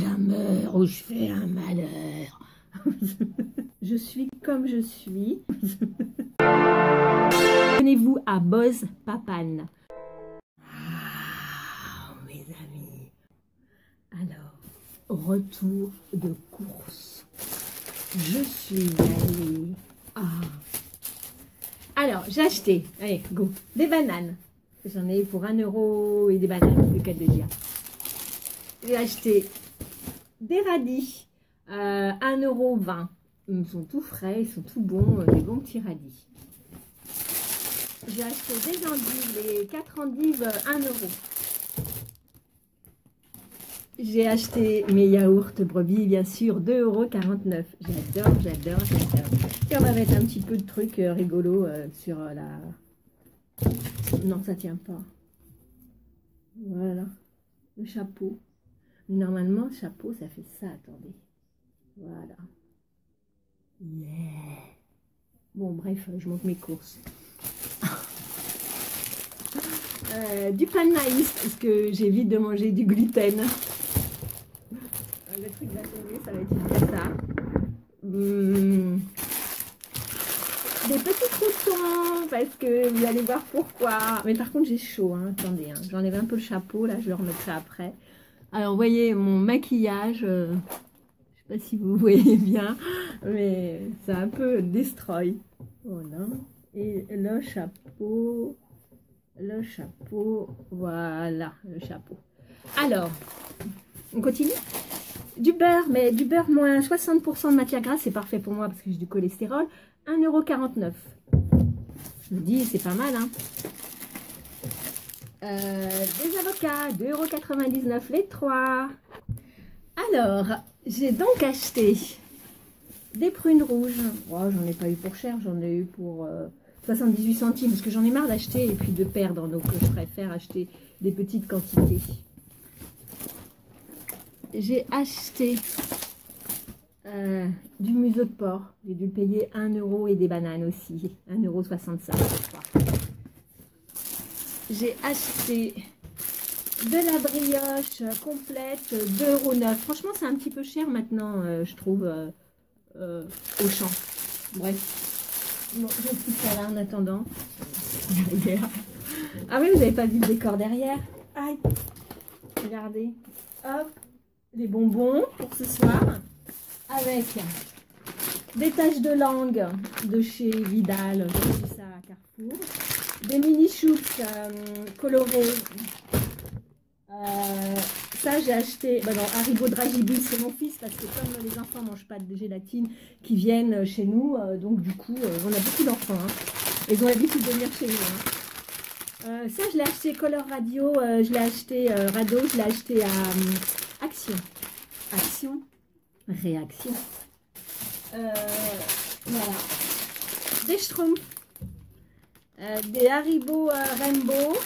la mer où je fais un malheur. je suis comme je suis. Abonnez-vous à Boz Papan. Ah, mes amis. Alors, retour de course. Je suis allée. Alors, j'ai acheté, allez, go, des bananes. J'en ai pour 1 euro et des bananes, le de dire. J'ai acheté des radis, euh, 1,20 euro. Ils sont tout frais, ils sont tout bons, euh, des bons petits radis. J'ai acheté des endives, les 4 endives, 1 euro. J'ai acheté mes yaourts brebis, bien sûr, 2,49 euros. J'adore, j'adore, j'adore. Et on va mettre un petit peu de trucs euh, rigolos euh, sur la... Non, ça tient pas. Voilà, le chapeau. Normalement, le chapeau, ça fait ça, attendez. Voilà. Yeah. Bon, bref, je monte mes courses. Euh, du pain de maïs, parce que j'évite de manger du gluten. Euh, le truc va tomber, ça va être ça. Hum. Des petits croutons, parce que vous allez voir pourquoi. Mais par contre, j'ai chaud, hein. attendez. Hein. J'enlève un peu le chapeau, là, je le remettrai après. Alors, voyez, mon maquillage, euh, je ne sais pas si vous voyez bien, mais c'est un peu destroy. Voilà. Et le chapeau, le chapeau, voilà, le chapeau. Alors, on continue Du beurre, mais du beurre moins 60% de matière grasse, c'est parfait pour moi parce que j'ai du cholestérol. 1,49€. Je me dis, c'est pas mal, hein euh, des avocats, 2,99€ les trois. Alors, j'ai donc acheté des prunes rouges. Oh, j'en ai pas eu pour cher, j'en ai eu pour 78 euh, centimes parce que j'en ai marre d'acheter et puis de perdre. Donc, je préfère acheter des petites quantités. J'ai acheté euh, du museau de porc. J'ai dû payer 1 euro et des bananes aussi. 1,65 euro, je crois j'ai acheté de la brioche complète, 2,9€. Franchement, c'est un petit peu cher maintenant, euh, je trouve, euh, euh, au champ. Bref. Bon, je tout ça là en attendant. Ah oui, vous n'avez pas vu le décor derrière? Aïe Regardez. Hop Les bonbons pour ce soir. Avec des taches de langue de chez Vidal. J'ai ça à Carrefour des mini choups euh, colorés. Euh, ça, j'ai acheté, bah non, Haribo Dragibus, c'est mon fils, parce que comme les enfants ne mangent pas de gélatine qui viennent chez nous, euh, donc du coup, on a beaucoup d'enfants. Hein. Ils ont l'habitude de venir chez nous. Hein. ça, je l'ai acheté Color Radio, je l'ai acheté Rado, je l'ai acheté à Action. Action, réaction. voilà. Des schtroumpfs euh, des Haribo euh, Rainbow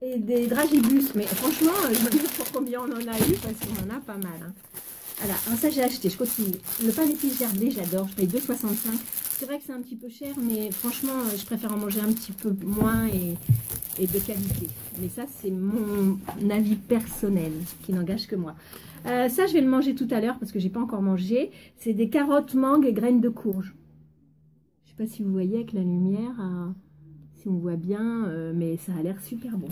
et des Dragibus. Mais franchement, euh, je me demande pour combien on en a eu parce qu'on en a pas mal. Hein. Voilà, ça j'ai acheté, je continue. Le pain d'épices j'adore, je paye 2,65. C'est vrai que c'est un petit peu cher, mais franchement, je préfère en manger un petit peu moins et, et de qualité. Mais ça, c'est mon avis personnel qui n'engage que moi. ça, je vais le manger tout à l'heure parce que j'ai pas encore mangé. C'est des carottes, mangues et graines de courge sais pas si vous voyez avec la lumière, hein, si on voit bien, euh, mais ça a l'air super bon.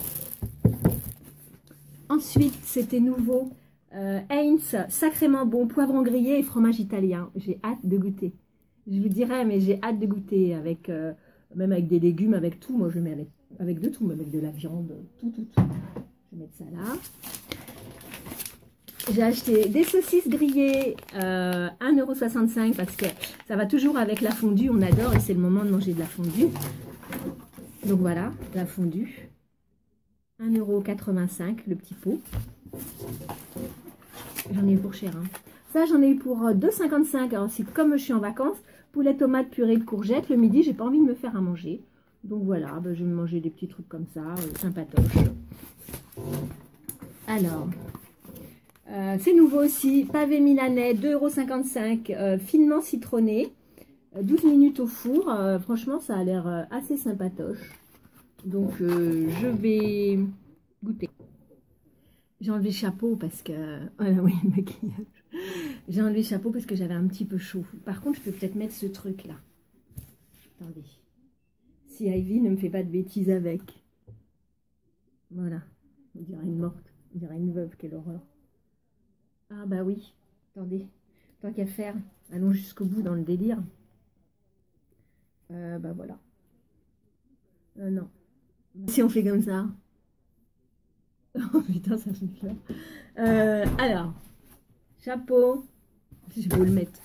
Ensuite, c'était nouveau. Euh, Heinz, sacrément bon, poivron grillé et fromage italien. J'ai hâte de goûter. Je vous dirais, mais j'ai hâte de goûter avec, euh, même avec des légumes, avec tout. Moi, je mets avec, avec de tout, même avec de la viande, tout, tout, tout. Je vais mettre ça là. J'ai acheté des saucisses grillées, euh, 1,65€ parce que ça va toujours avec la fondue. On adore et c'est le moment de manger de la fondue. Donc voilà, la fondue. 1,85€ le petit pot. J'en ai eu pour cher. Hein. Ça, j'en ai eu pour 2,55€. Euh, Alors, c'est comme je suis en vacances, poulet, tomate, purée de courgettes. Le midi, j'ai pas envie de me faire à manger. Donc voilà, ben, je vais me manger des petits trucs comme ça, euh, sympatoche. Alors, euh, c'est nouveau aussi, pavé milanais, 2,55€, euh, finement citronné, 12 euh, minutes au four. franchement, ça a l'air assez sympatoche. Donc, je vais goûter. J'ai enlevé le chapeau parce que... Voilà, oui, maquillage. J'ai enlevé le chapeau parce que j'avais un petit peu chaud. Par contre, je peux peut-être mettre ce truc-là. Attendez. Si Ivy ne me fait pas de bêtises avec. Voilà. On dirait une morte. On dirait une veuve. Quelle horreur. Ah bah oui. Attendez. Tant qu'à faire, allons jusqu'au bout dans le délire. Euh, bah voilà. Euh, non. Si on fait comme ça. Oh putain, ça fait peur. Euh, alors, chapeau. Je vais vous le mettre.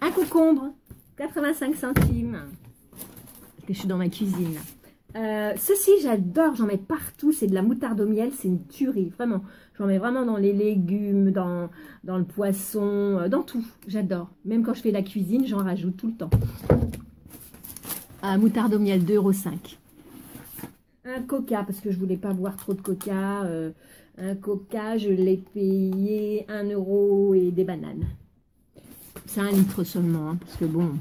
Un concombre, 85 centimes. Parce que je suis dans ma cuisine. Euh, ceci, j'adore, j'en mets partout. C'est de la moutarde au miel, c'est une tuerie, vraiment. J'en mets vraiment dans les légumes, dans, dans le poisson, euh, dans tout. J'adore. Même quand je fais la cuisine, j'en rajoute tout le temps. Ah, moutarde au miel, 2,5€. Un coca, parce que je voulais pas boire trop de coca. Euh, un coca, je l'ai payé 1 euro et des bananes. C'est un litre seulement, hein, parce que bon...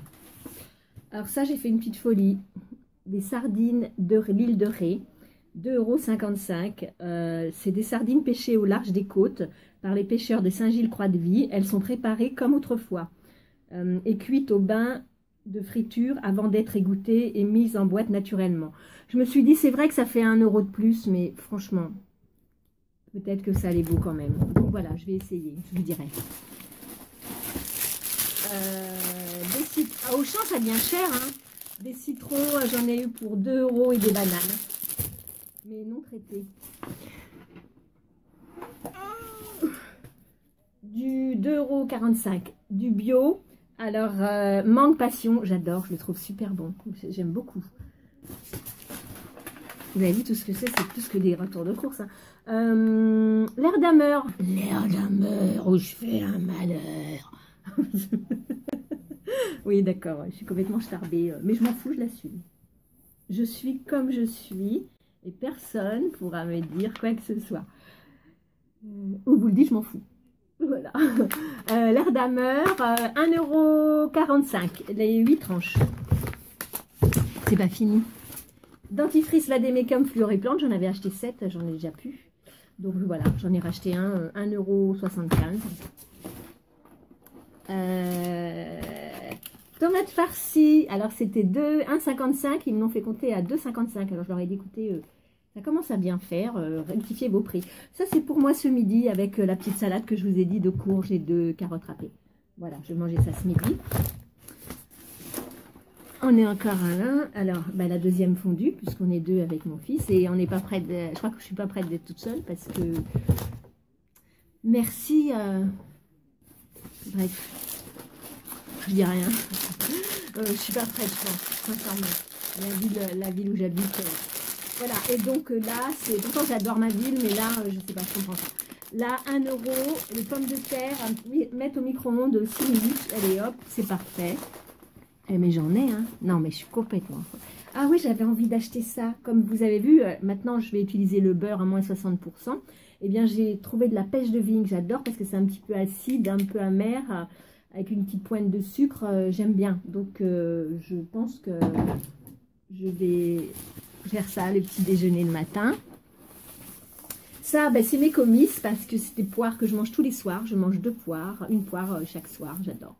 Alors ça, j'ai fait une petite folie des sardines de l'île de Ré, 2,55 euros. Euh, c'est des sardines pêchées au large des côtes par les pêcheurs de Saint-Gilles-Croix-de-Vie. Elles sont préparées comme autrefois euh, et cuites au bain de friture avant d'être égouttées et mises en boîte naturellement. Je me suis dit, c'est vrai que ça fait un euro de plus, mais franchement, peut-être que ça allait beau quand même. Donc voilà, je vais essayer, je vous dirai. Euh, des ah, au champ, ça devient cher, hein des citrons, j'en ai eu pour 2 euros et des bananes. Mais non traitées. Du 2,45 euros. Du bio. Alors, euh, mangue passion, j'adore, je le trouve super bon. J'aime beaucoup. Vous avez vu tout ce que c'est, c'est plus que des retours de course. Hein. Euh, l'air d'ameur. L'air d'ameur où je fais un malheur. oui, d'accord, je suis complètement starbée, euh, mais je m'en fous, je l'assume. Je suis comme je suis, et personne pourra me dire quoi que ce soit. Euh, ou vous le dites, je m'en fous. Voilà. Euh, L'air d'ameur, 1,45€, les 8 tranches. C'est pas fini. Dentifrice Vademecum Fluoriplante, j'en avais acheté 7, j'en ai déjà plus. Donc voilà, j'en ai racheté un, 1,75€. Euh, Tomates farcies, alors c'était 1,55, ils m'ont fait compter à 2,55. Alors je leur ai dit, écoutez, euh, ça commence à bien faire, euh, rectifiez vos prix. Ça c'est pour moi ce midi avec euh, la petite salade que je vous ai dit de courges et de carottes râpées. Voilà, je vais manger ça ce midi. On est encore à l'un. Alors, bah, la deuxième fondue, puisqu'on est deux avec mon fils. Et on n'est pas prête, je crois que je suis pas prête d'être toute seule parce que... Merci. Bref, je dis rien. Euh, je suis pas prête, je pense. La ville, où j'habite. Euh, voilà, et donc euh, là, c'est. Pourtant, j'adore ma ville, mais là, je sais pas, je comprends pas. Là, 1 euro, les pommes de terre, mettre au micro-ondes 6 minutes. Allez, hop, c'est parfait. Eh, mais j'en ai, hein. Non, mais je suis complètement. Ah oui, j'avais envie d'acheter ça. Comme vous avez vu, maintenant, je vais utiliser le beurre à moins 60%. Eh bien, j'ai trouvé de la pêche de vigne. J'adore parce que c'est un petit peu acide, un peu amer avec une petite pointe de sucre, euh, j'aime bien. Donc, euh, je pense que je vais faire ça, le petit déjeuner le matin. Ça, ben, c'est mes comices parce que c'est des poires que je mange tous les soirs. Je mange deux poires, une poire euh, chaque soir, j'adore.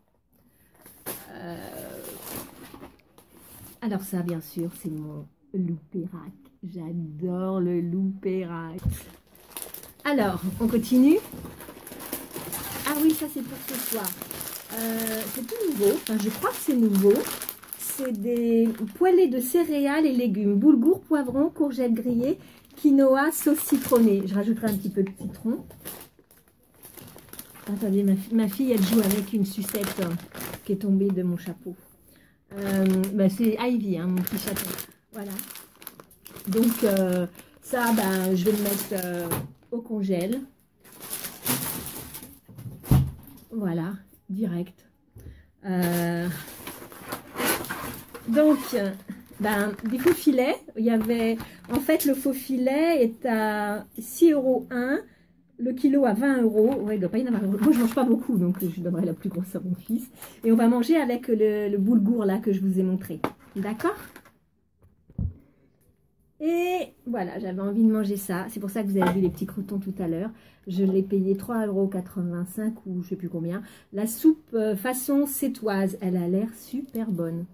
Alors ça, bien sûr, c'est mon loupérac. J'adore le loupérac. Alors, on continue. Ah oui, ça c'est pour ce soir. Euh, c'est tout nouveau, enfin je crois que c'est nouveau. C'est des poêlés de céréales et légumes. Boulgour, poivron, courgettes grillées, quinoa, sauce citronnée. Je rajouterai un petit peu de citron. Attendez, ma, fille, elle joue avec une sucette euh, qui est tombée de mon chapeau. Euh, bah, c'est Ivy, hein, mon petit chapeau. Voilà. Donc, ça, ben, je vais le mettre au congèle. Voilà direct. Euh, donc, ben, des faux filets. Il y avait, en fait, le faux filet est à 6,1 euros le kilo à 20 euros. Ouais, il doit pas. Moi, je mange pas beaucoup, donc je donnerai la plus grosse à mon fils. Et on va manger avec le, le boulgour là que je vous ai montré. D'accord? Et voilà, j'avais envie de manger ça. C'est pour ça que vous avez vu les petits croutons tout à l'heure. Je l'ai payé 3,85€ ou je sais plus combien. La soupe euh, façon sétoise, elle a l'air super bonne.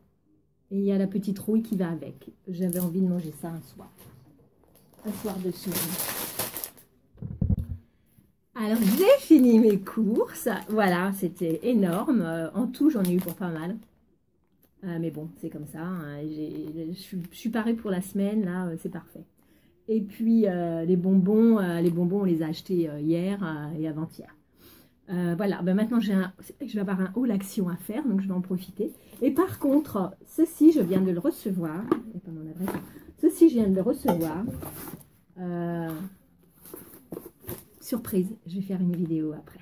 Et il y a la petite rouille qui va avec. J'avais envie de manger ça un soir. Un soir de semaine. Alors, j'ai fini mes courses. Voilà, c'était énorme. Euh, en tout, j'en ai eu pour pas mal. Euh, mais bon, c'est comme ça. Hein. Je suis parée pour la semaine, là, euh, c'est parfait. Et puis, les bonbons, les bonbons, on les a achetés hier et avant-hier. voilà, ben maintenant, j'ai je vais avoir un haul action à faire, donc je vais en profiter. Et par contre, ceci, je viens de le recevoir. Ceci, je viens de le recevoir. Surprise, je vais faire une vidéo après.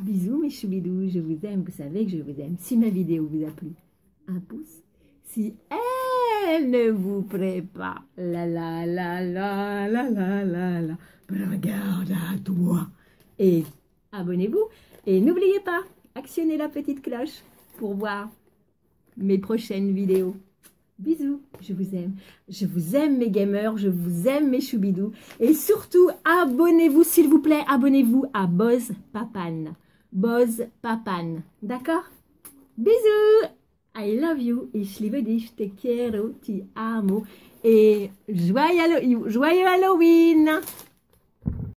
Bisous mes choubidous, je vous aime, vous savez que je vous aime. Si ma vidéo vous a plu, un pouce. Si elle ne vous plaît pas, la la la la la la la la, regarde à toi. Et abonnez-vous. Et n'oubliez pas, actionnez la petite cloche pour voir mes prochaines vidéos. Bisous, je vous aime. Je vous aime mes gamers, je vous aime mes choubidous. Et surtout, abonnez-vous s'il vous plaît, abonnez-vous à Boz Papan. Boz Papan, d'accord? Bisous! I love you, ich liebe dich, te quiero, ti amo. Et joyeux Halloween